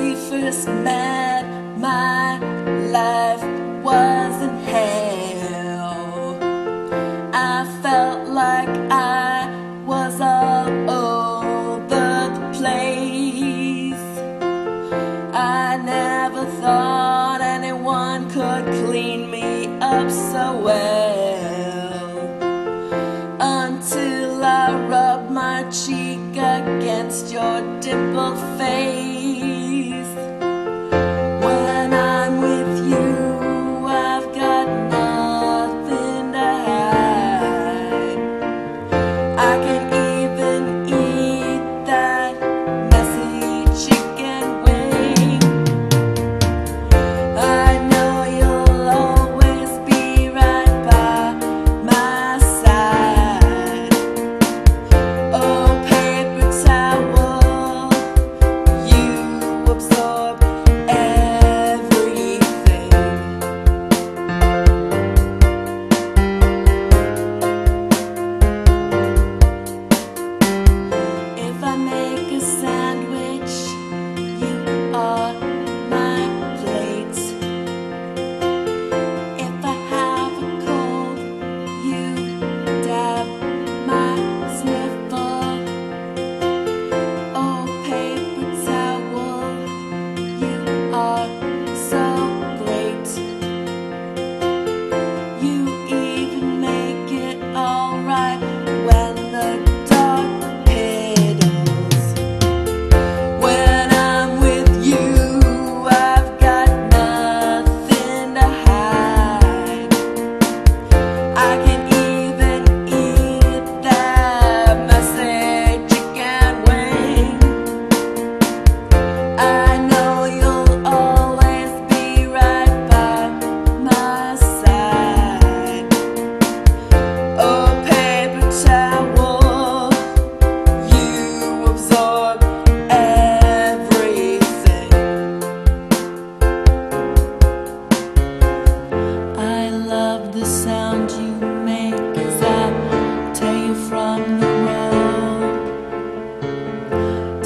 we first met, my life was in hell. I felt like I was all over the place. I never thought anyone could clean me up so well until I rubbed my cheek against your dimpled face.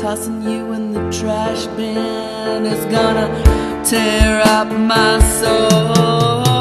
tossing you in the trash bin. Is gonna tear up my soul.